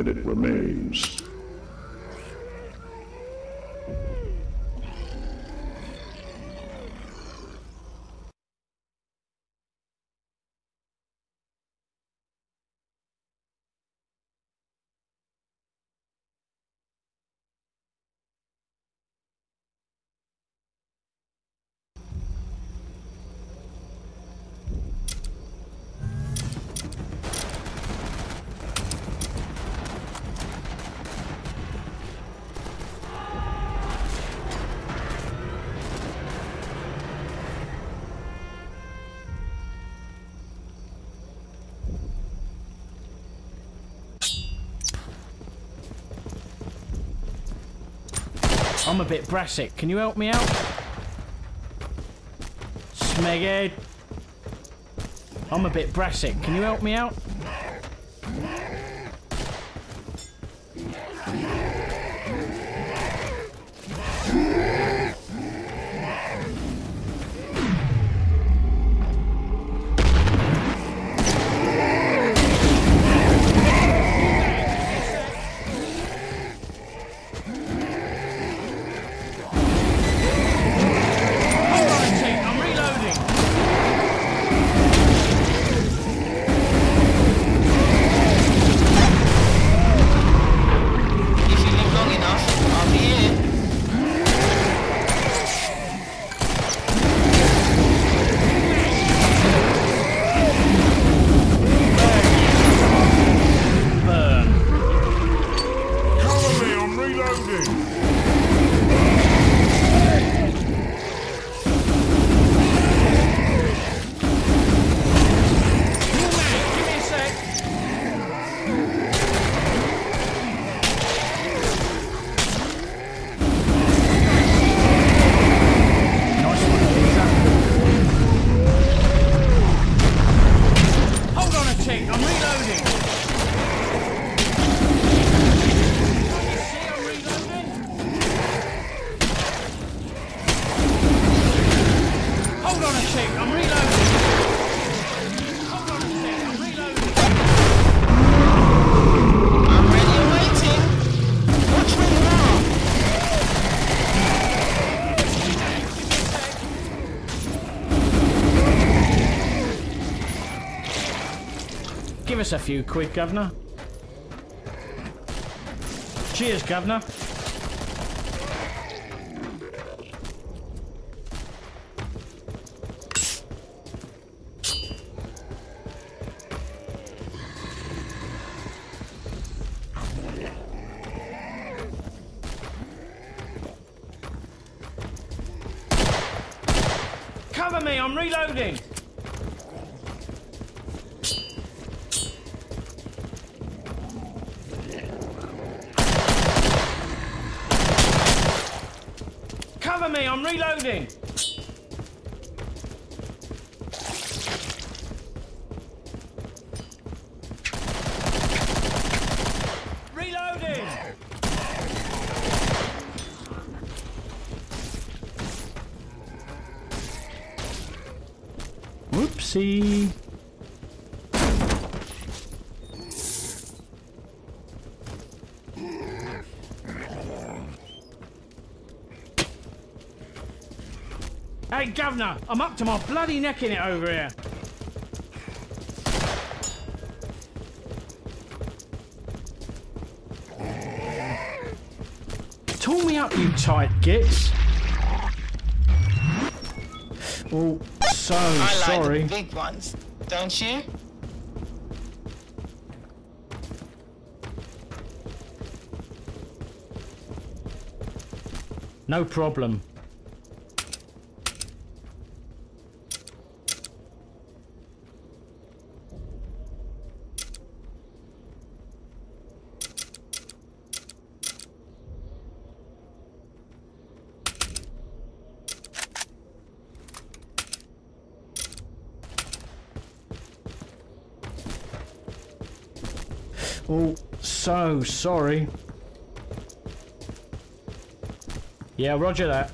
Minute remains. I'm a bit brassic. Can you help me out? Smeghead. I'm a bit brassic. Can you help me out? Us a few quid, Governor. Cheers, Governor. Cover me, I'm reloading. Cover me, I'm reloading. Reloading. Governor, I'm up to my bloody neck in it over here. Tool me up, you tight gits. Oh, so I like sorry. the big ones, don't you? No problem. no, sorry. Yeah, roger that.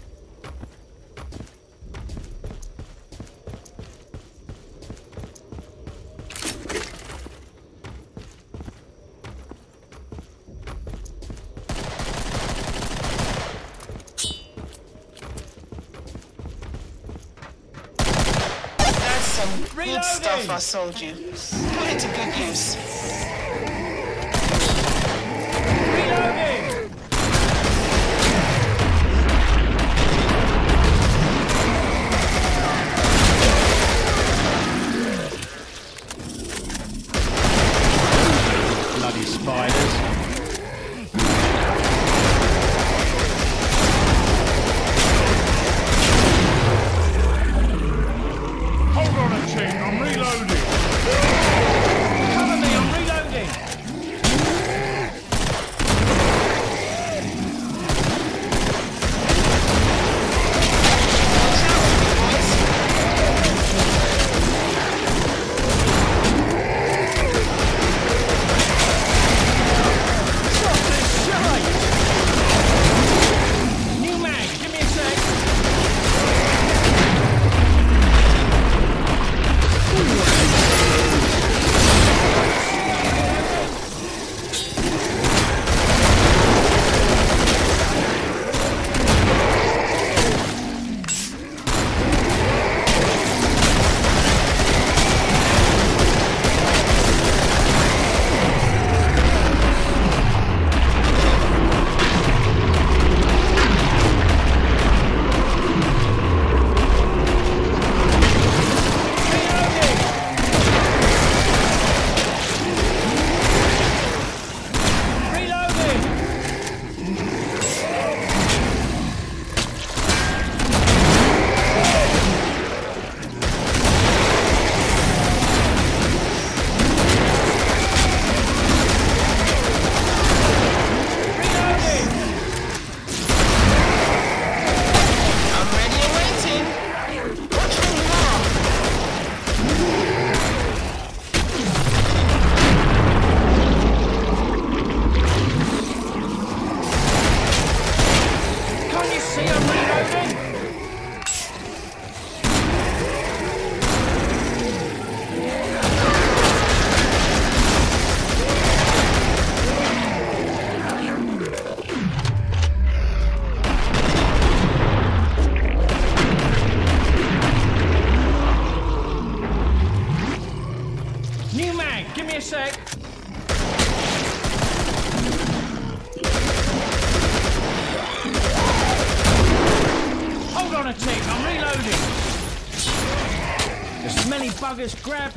That's some good stuff I sold you. Put it to good use.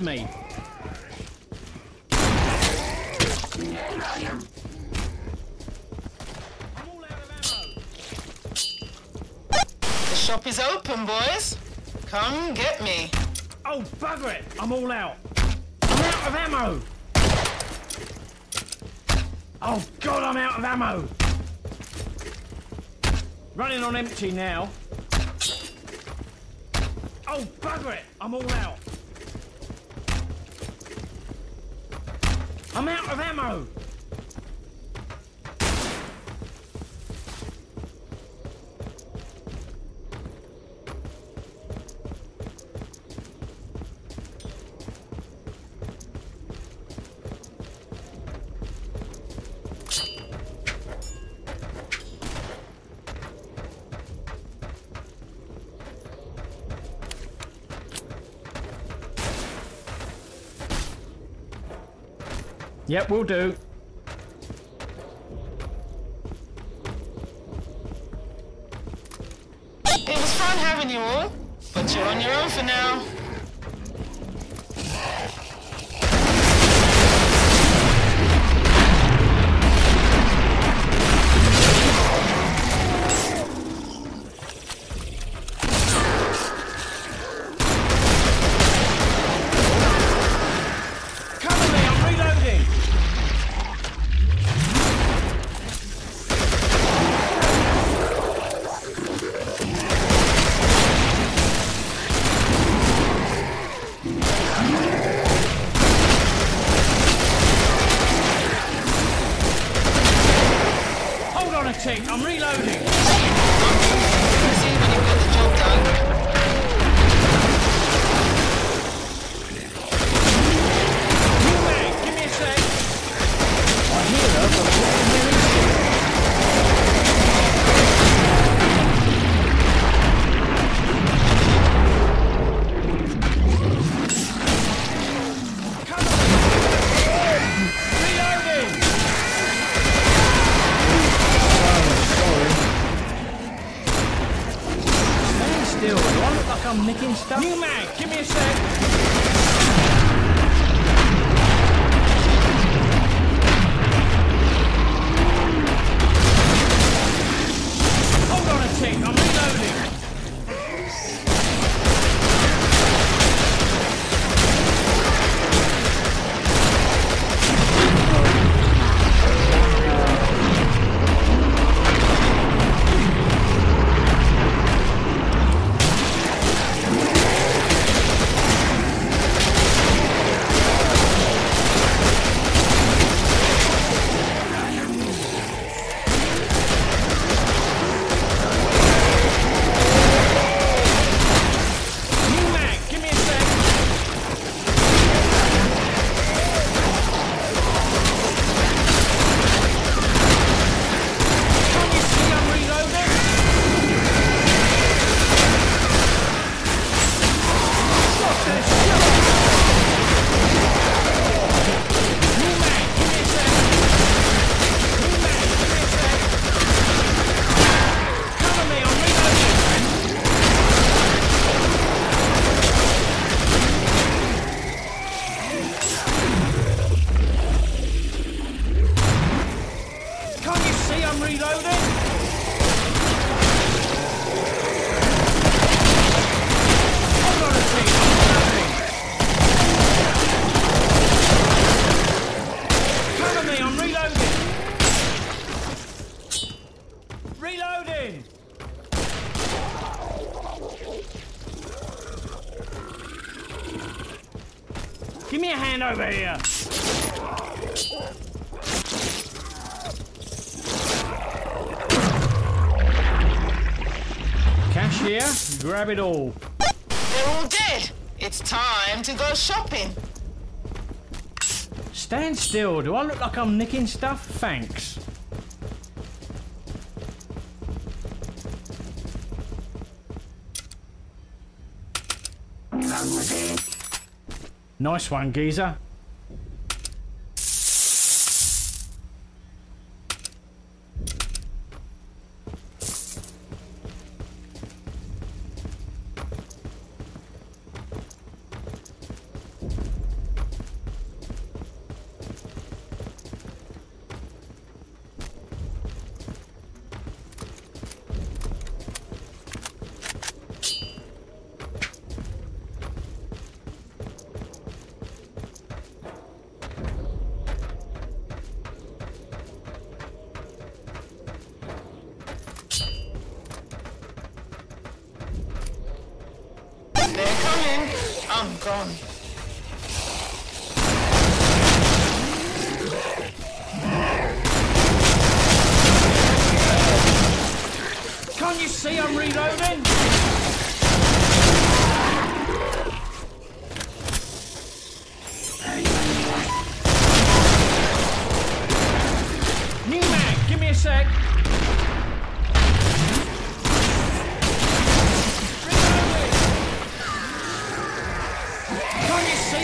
Me. I'm all out of ammo. The shop is open, boys. Come get me. Oh, bugger it! I'm all out. I'm out of ammo. Oh, God, I'm out of ammo. Running on empty now. Oh, bugger it! I'm all out. I'm out of ammo. Yep, we'll do. It was fun having you all, but you're on your own for now. Grab it all. They're all dead. It's time to go shopping. Stand still. Do I look like I'm nicking stuff? Thanks. Nice one, geezer.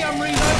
some reason.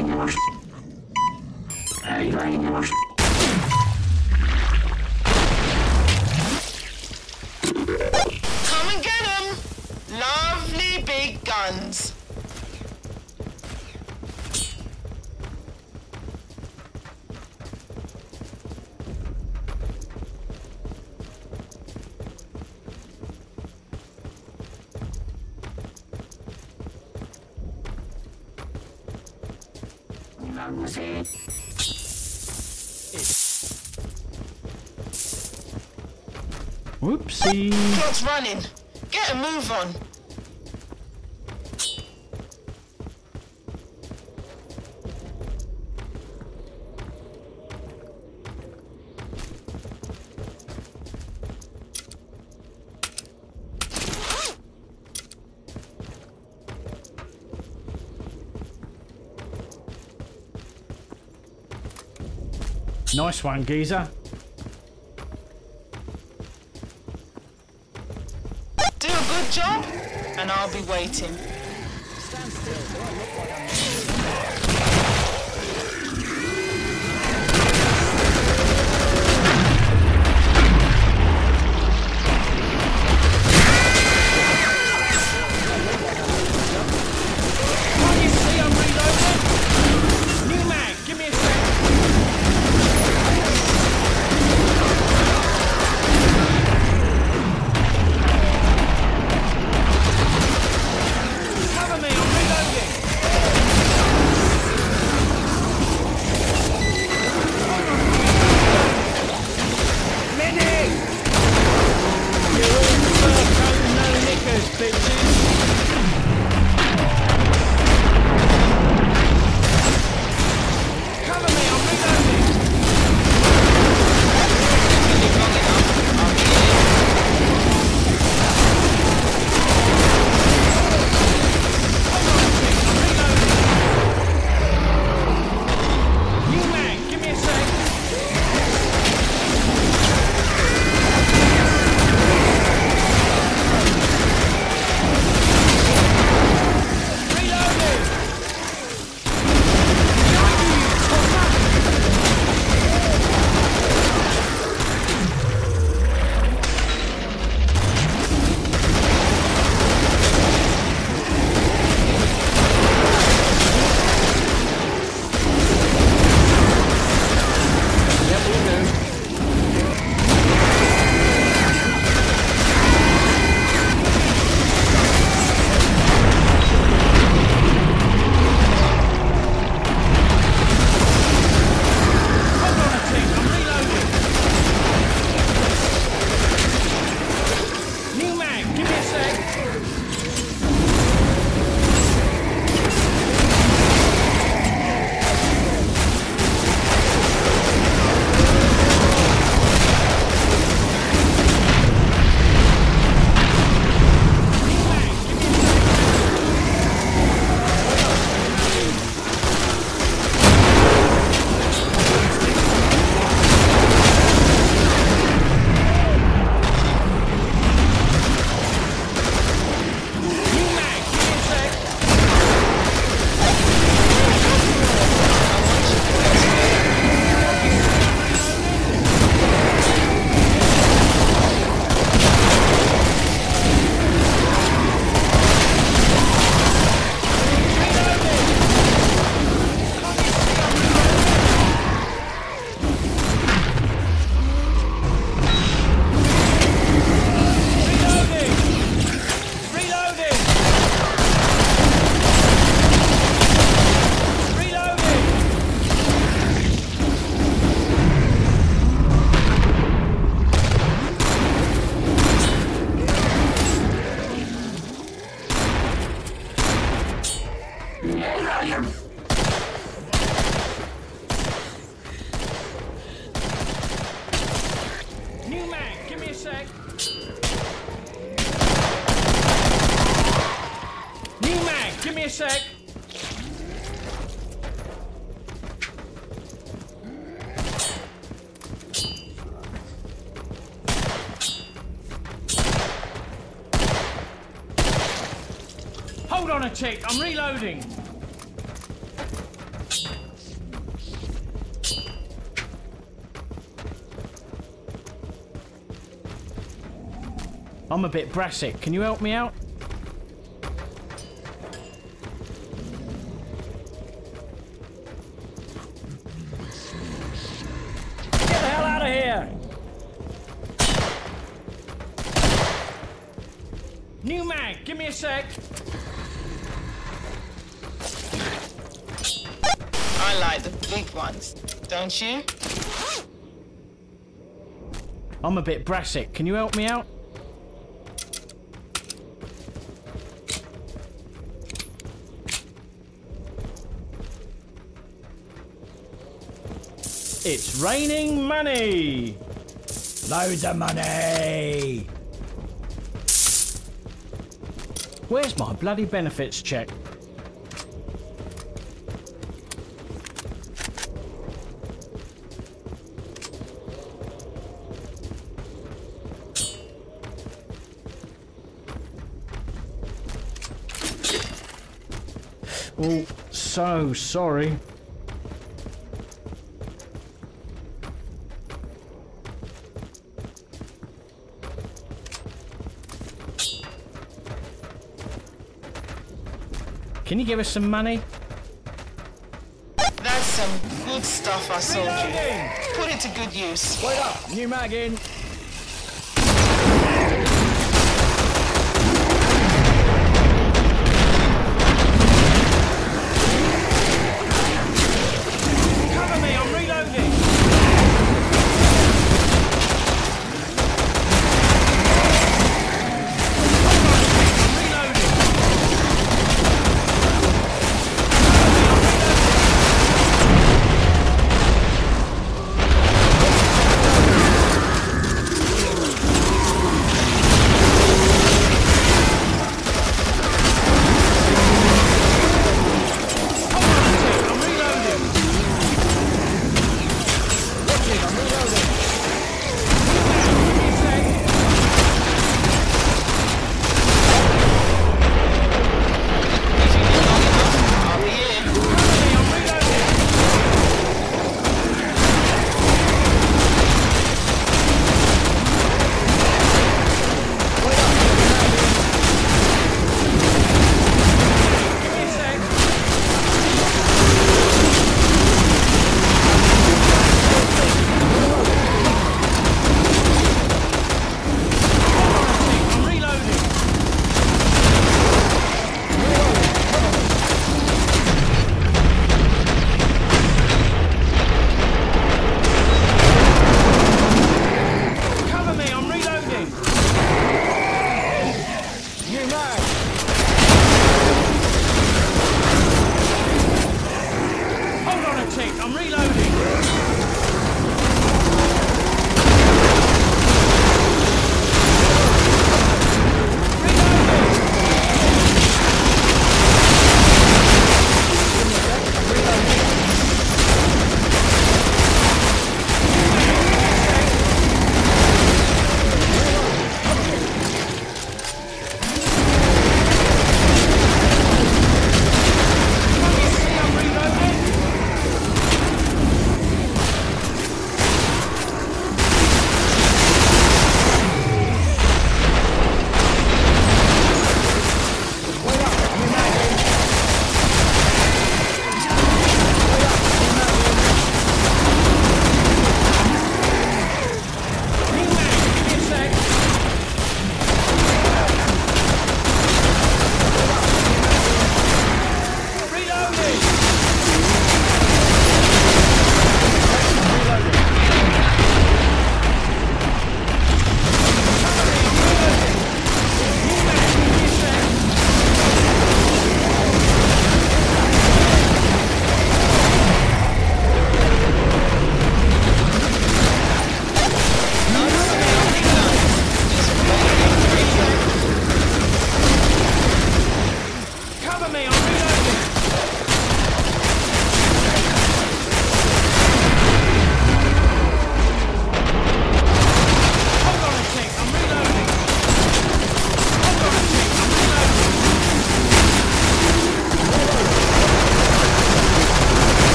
Иванович. It's running. Get a move on. Nice one, geezer. and I'll be waiting. I'm a bit brassic. Can you help me out? Get the hell out of here! New mag, give me a sec. I like the big ones, don't you? I'm a bit brassic. Can you help me out? It's raining money! Loads of money! Where's my bloody benefits check? Oh, so sorry. Can you give us some money? That's some good stuff I sold you. Put it to good use. Wait up! New mag in.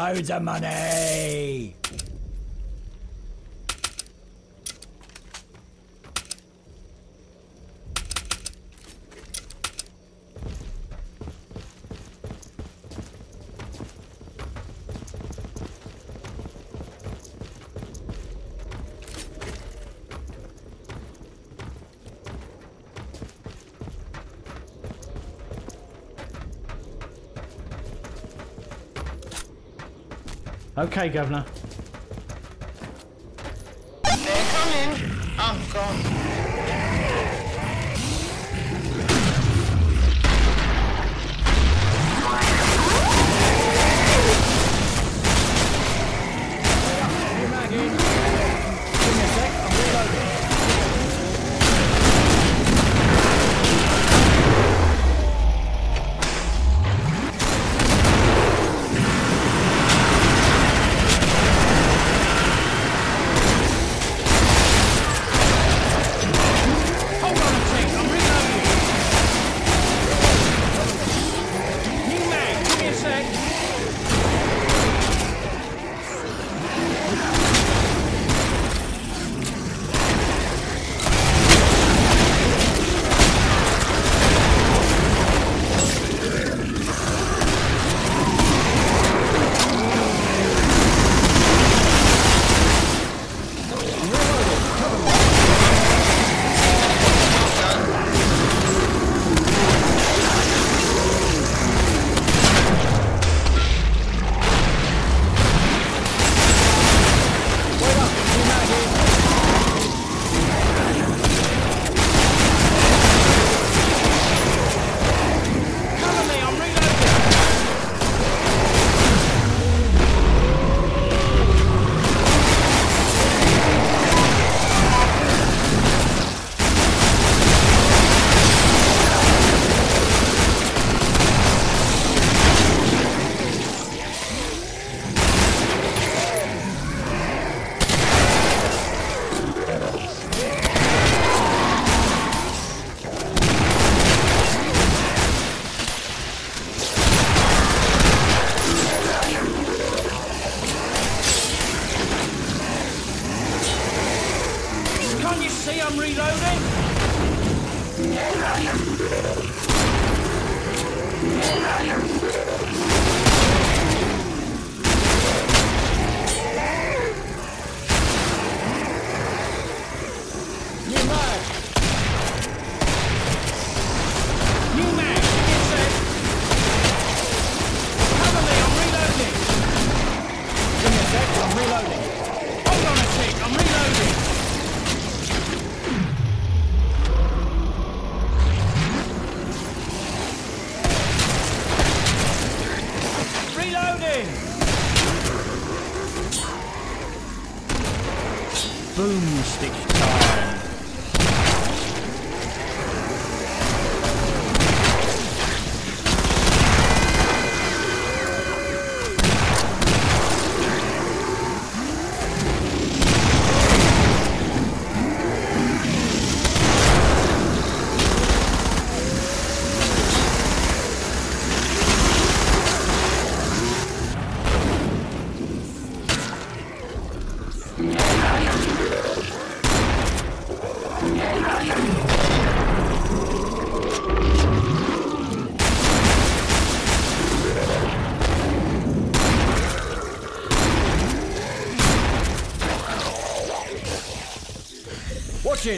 Loads of money! Okay, Governor.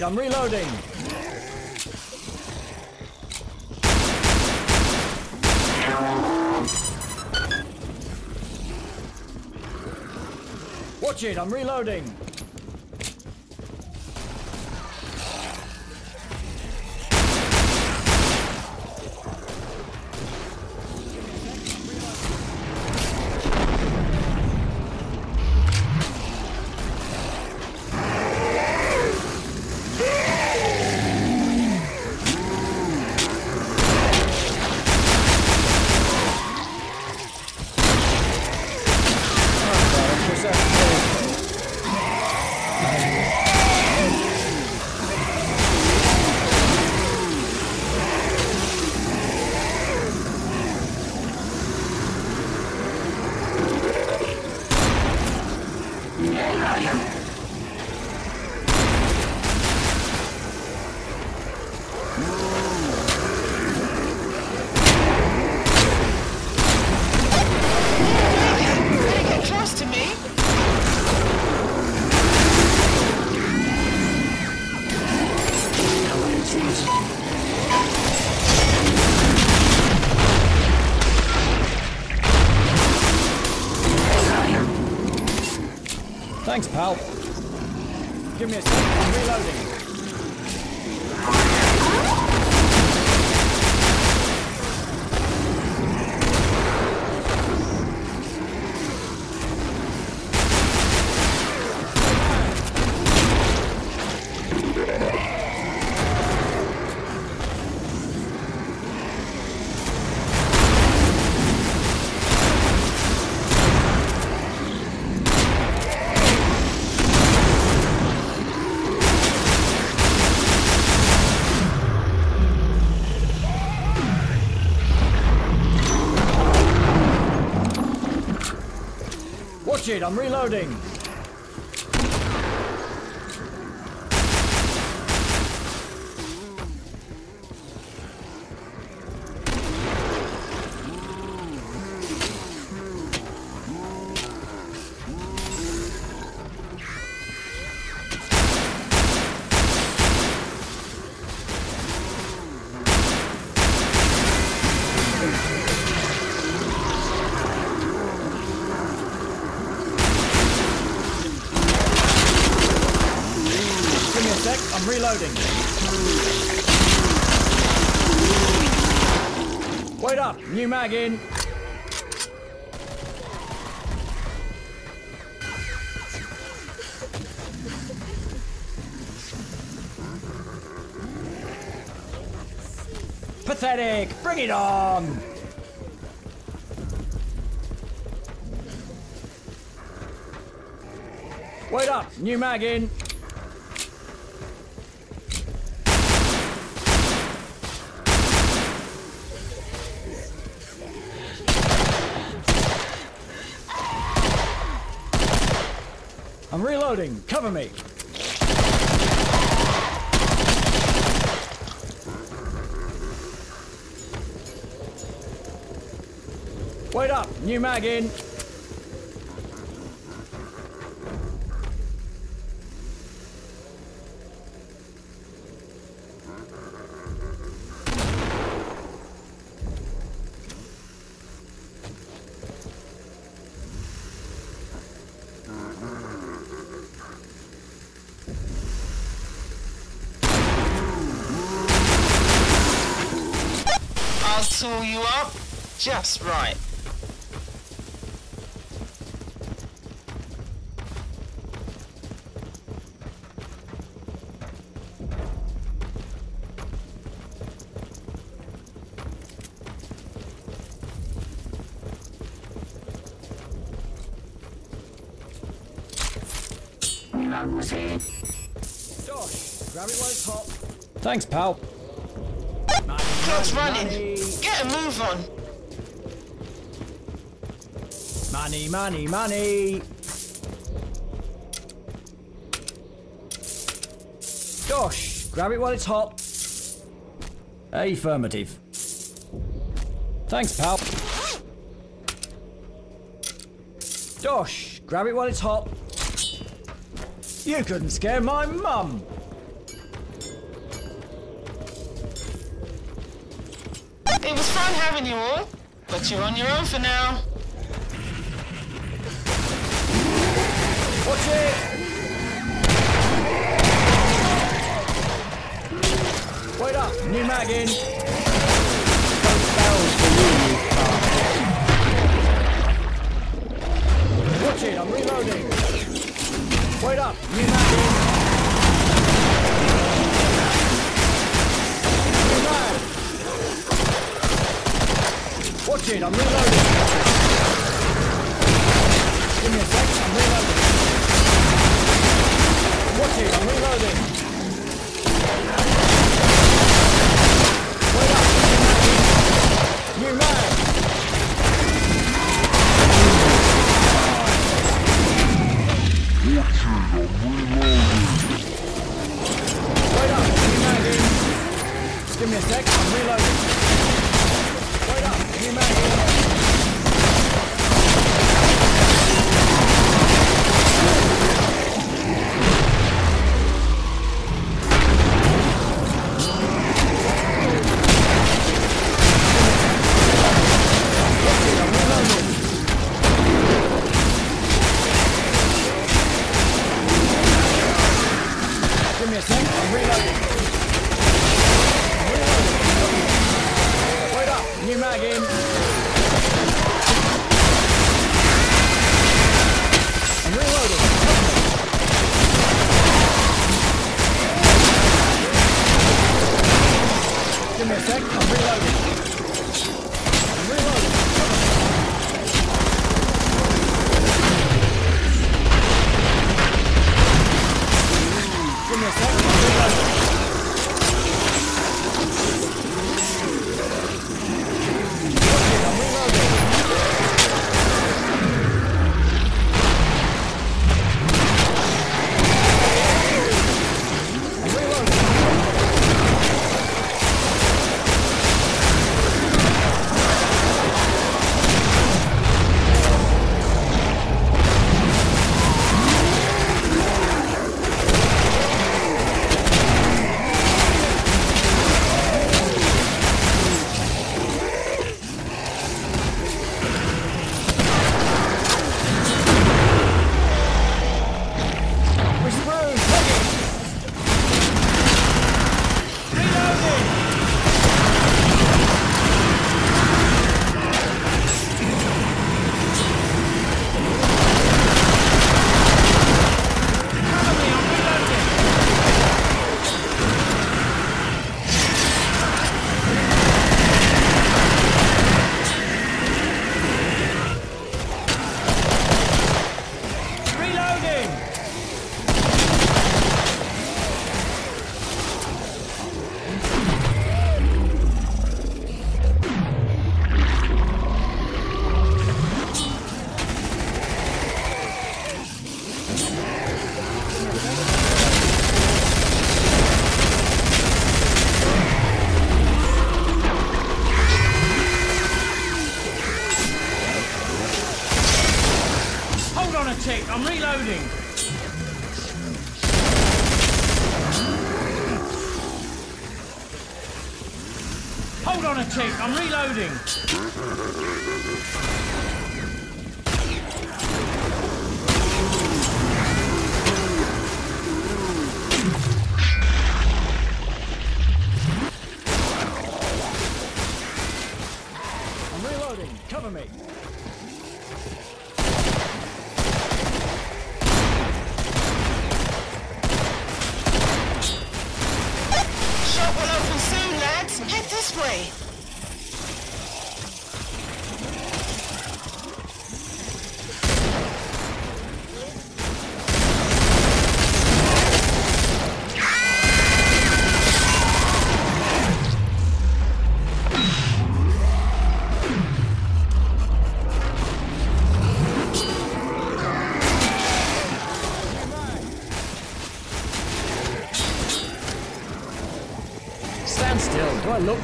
grenade. I'm reloading. Watch it. I'm reloading. Thanks, pal. I'm reloading. New mag in. Pathetic, bring it on! Wait up, new mag in. I'm reloading. Cover me. Wait up. New mag in. I'll tool you up just right. Thanks, pal. Clock's running. Get a move on. Money, money, money. Dosh! grab it while it's hot. Affirmative. Thanks, pal. Dosh, grab it while it's hot. You couldn't scare my mum. It was fun having you all, but you're on your own for now. New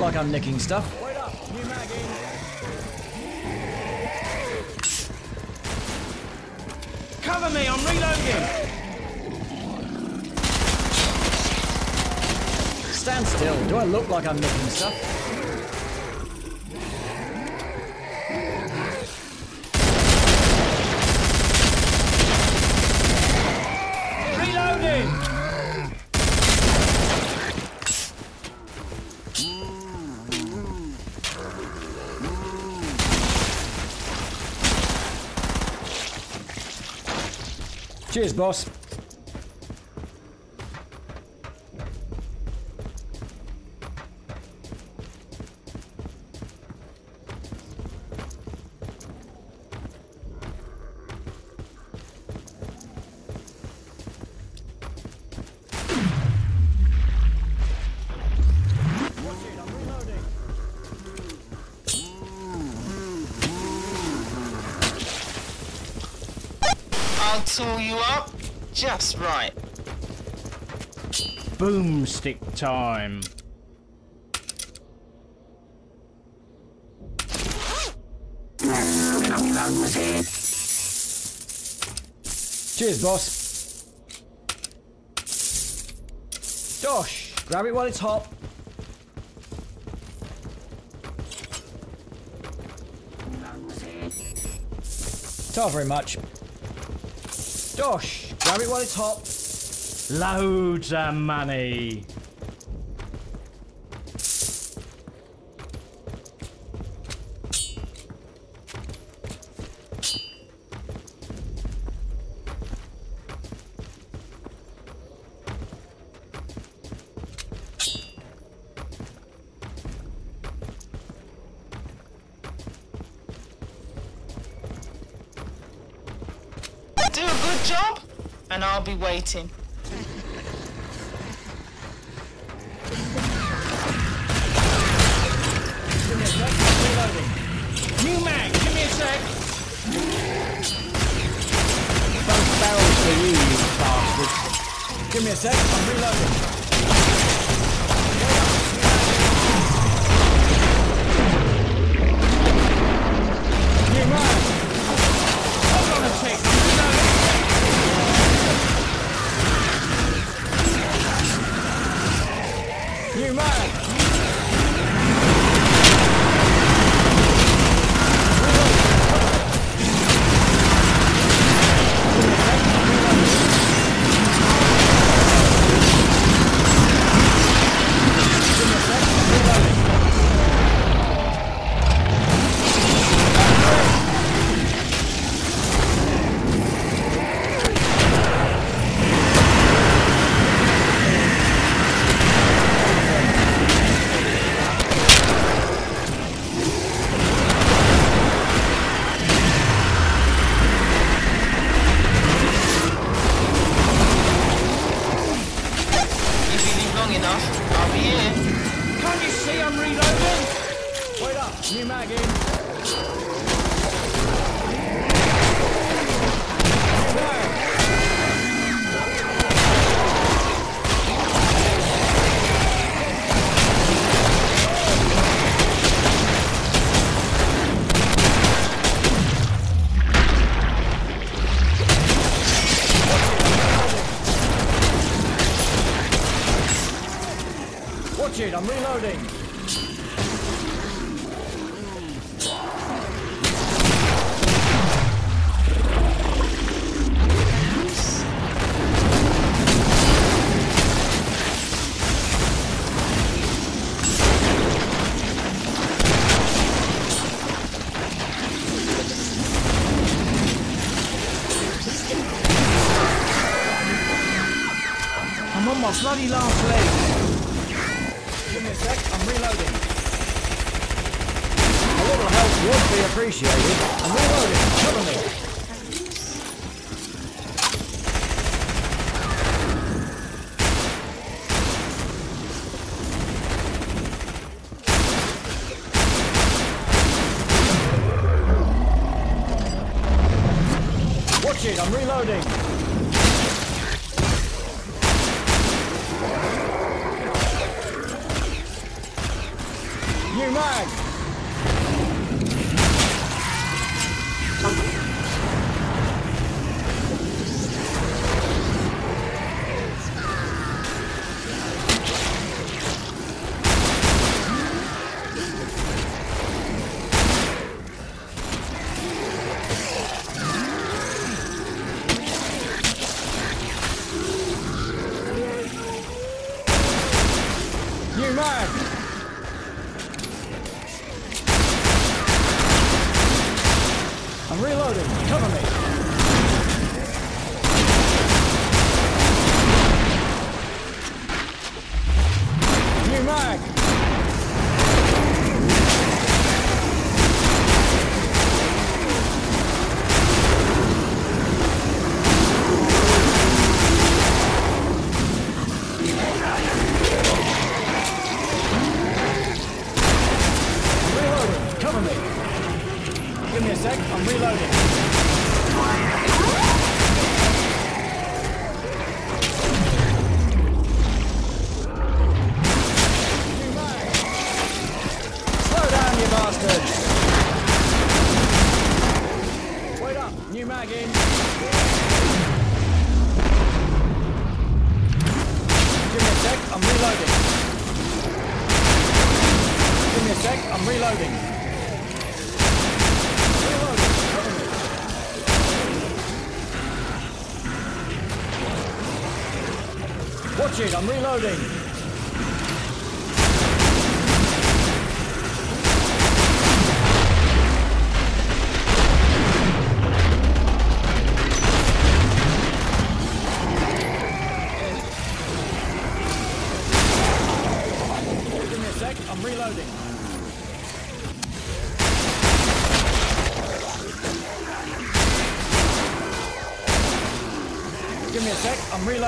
like I'm nicking stuff. Cheers, boss. just right. Boomstick time. Cheers, boss. Dosh, grab it while it's hot. Not very much. Dosh. Grab it while it's hot. Loads of money. I'll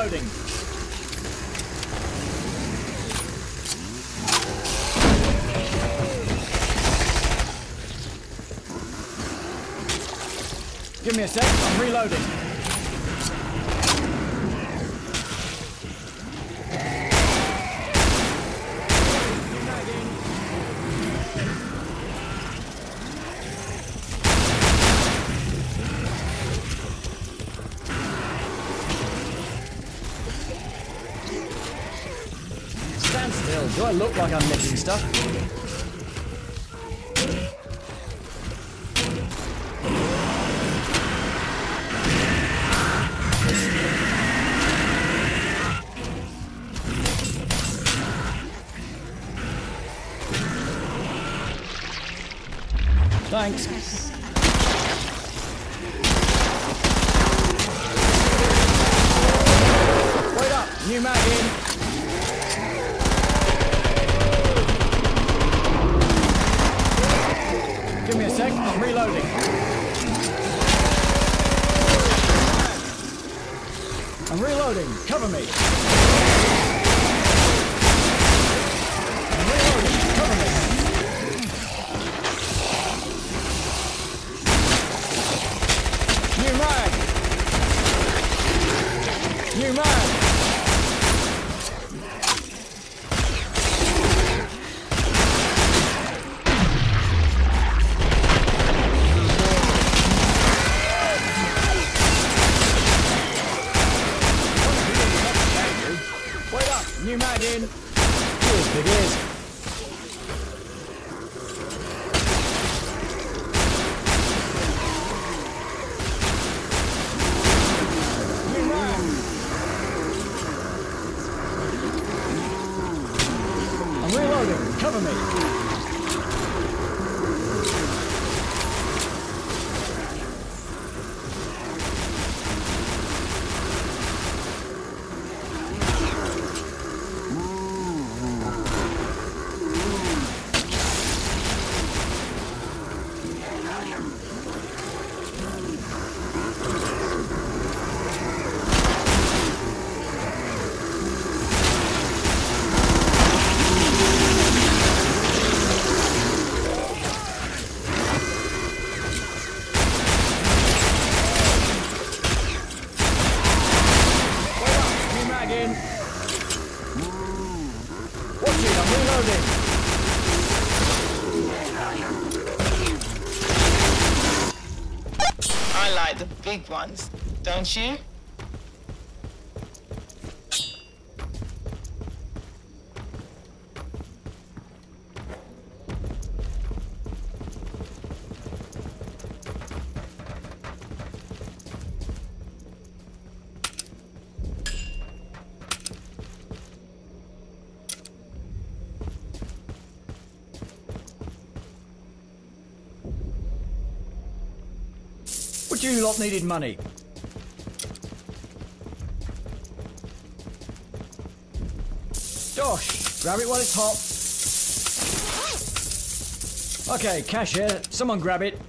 Reloading. Give me a sec, I'm reloading. New mag in. Here's. ones, don't you? money. Dosh! Grab it while it's hot. Okay, cash here. Someone grab it.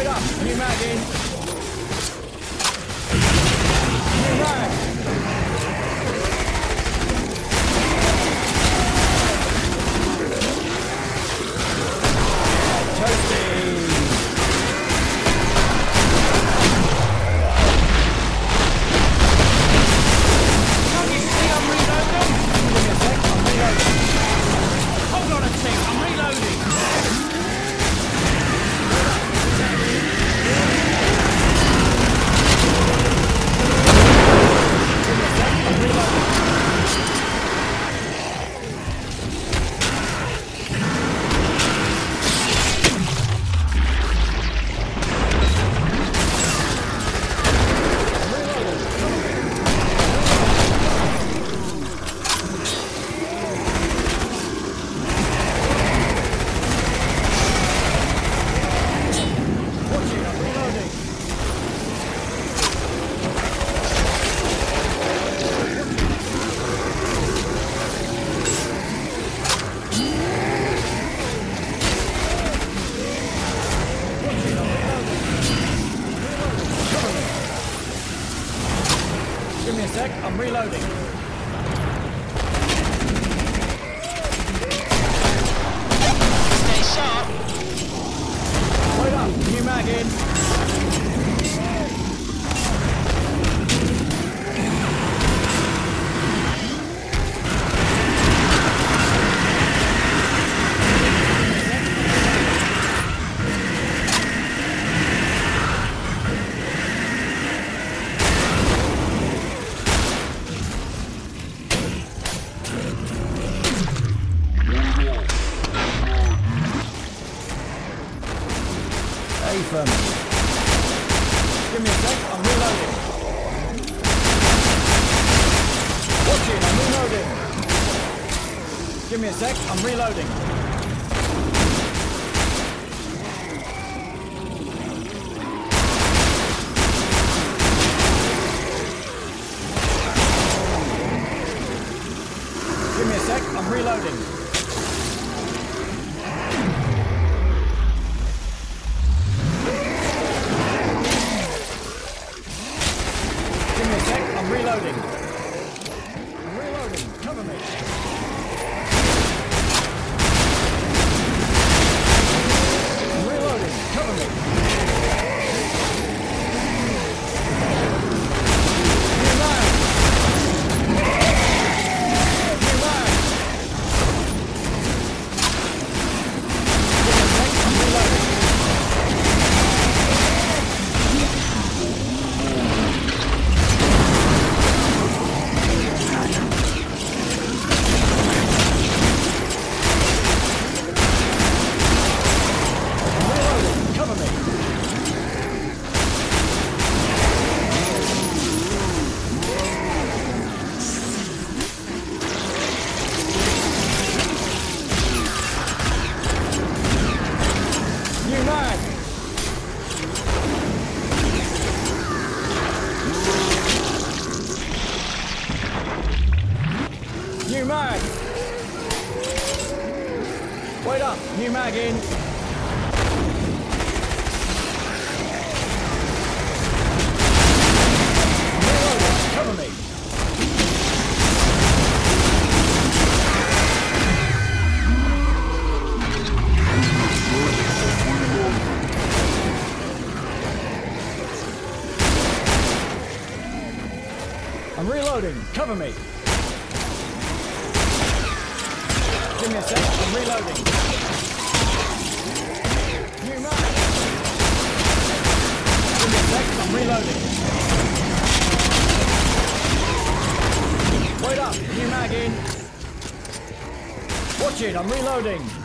it up. Can you imagine? Give me a sec, I'm reloading. Give me a sec, I'm reloading. I'm reloading.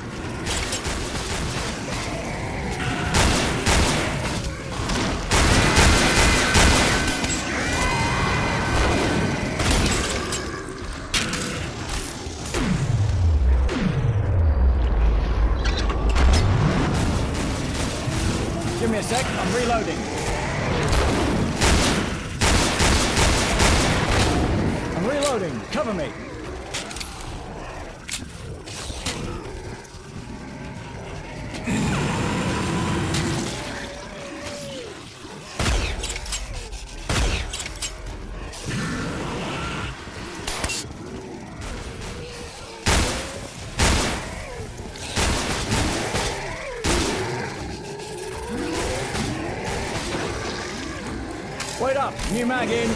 Maggie.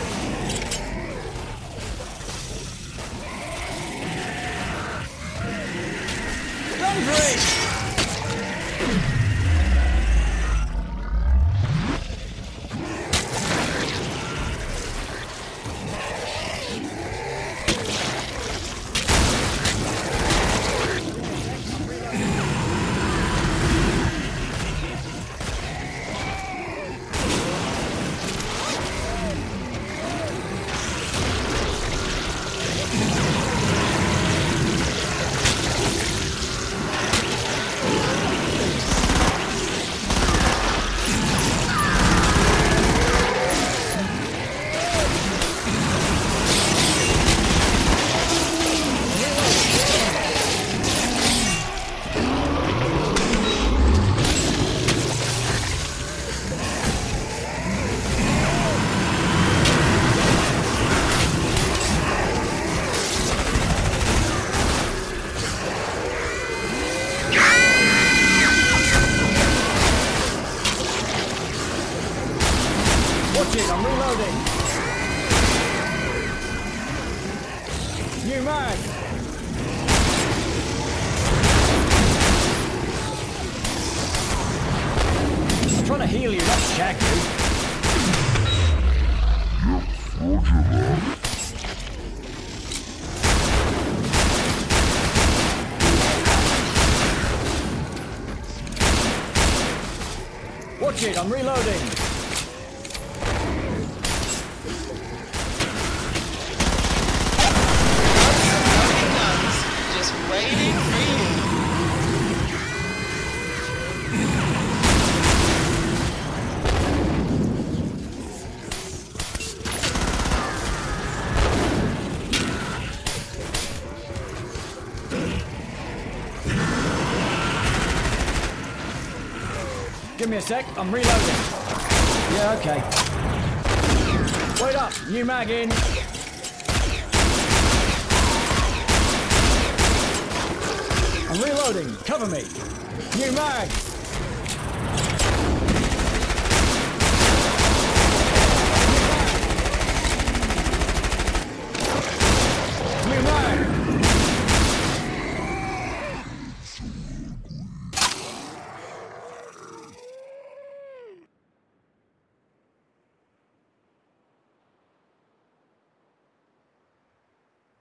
A sec, I'm reloading. Yeah, okay. Wait up, new mag in. I'm reloading, cover me. New mag. New mag.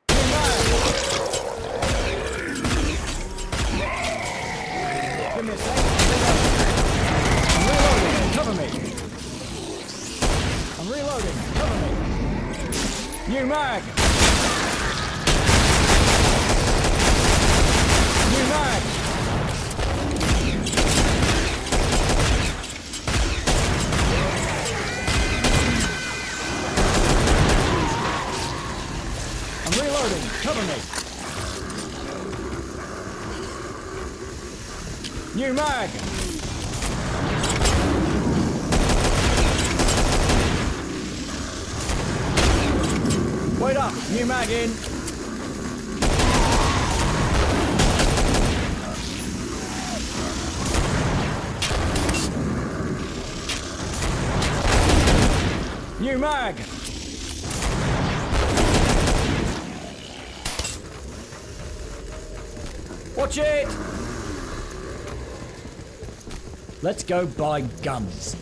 New mag. Give me a sec. I'm reloading. Cover me. I'm reloading. Cover me. New mag. New mag. I'm reloading. Cover me. New mag. Wait up. New mag in. New mag. Watch it. Let's go buy guns.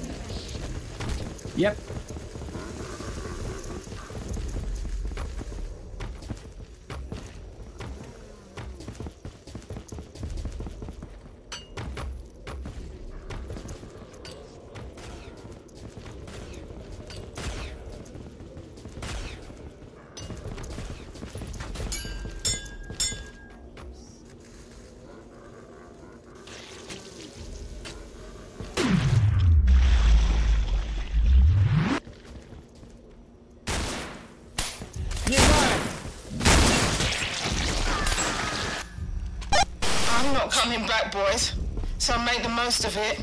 Yep. New mag. I'm not coming back, boys. So make the most of it.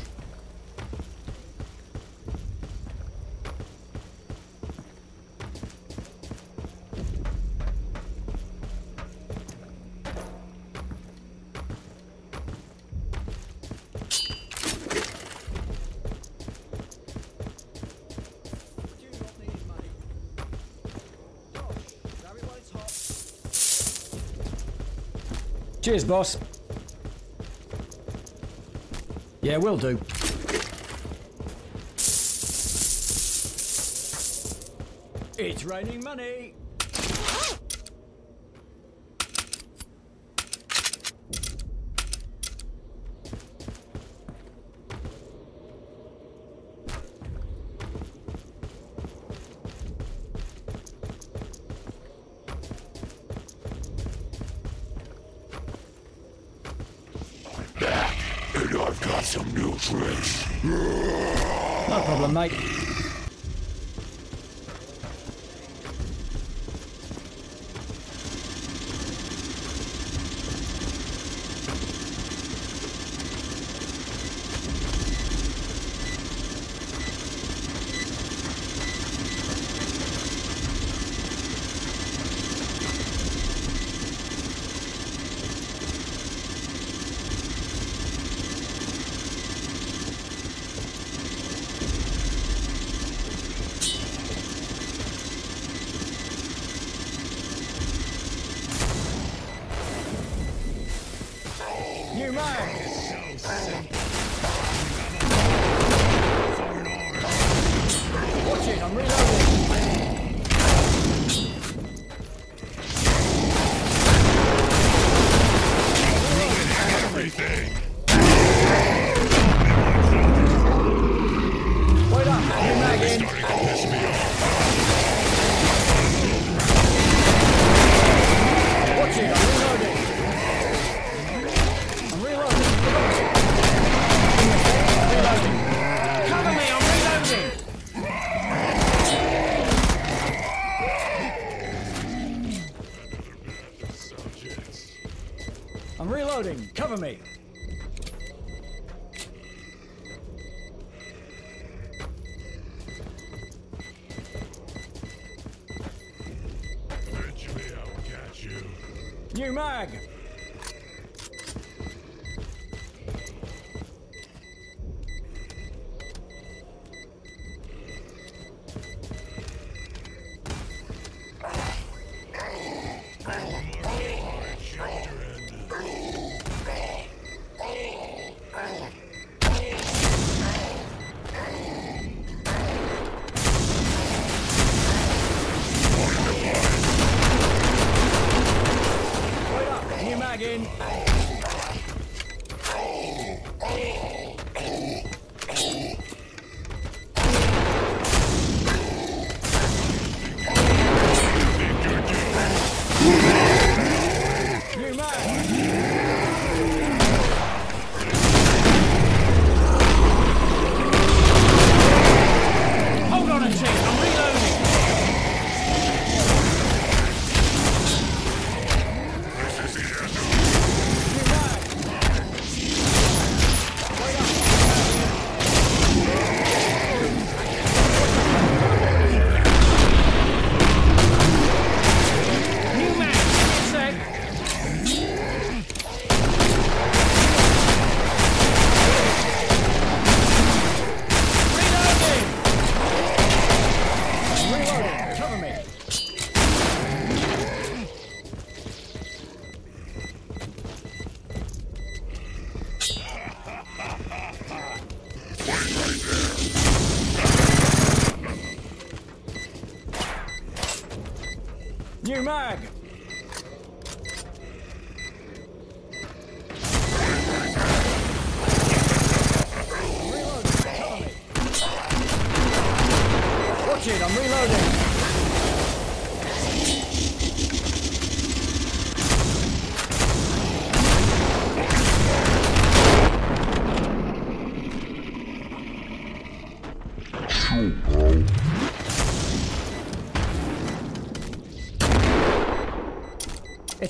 Cheers, boss. Yeah, will do. It's raining money. Some new tricks. No problem, mate.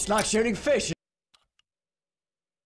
It's like shooting fish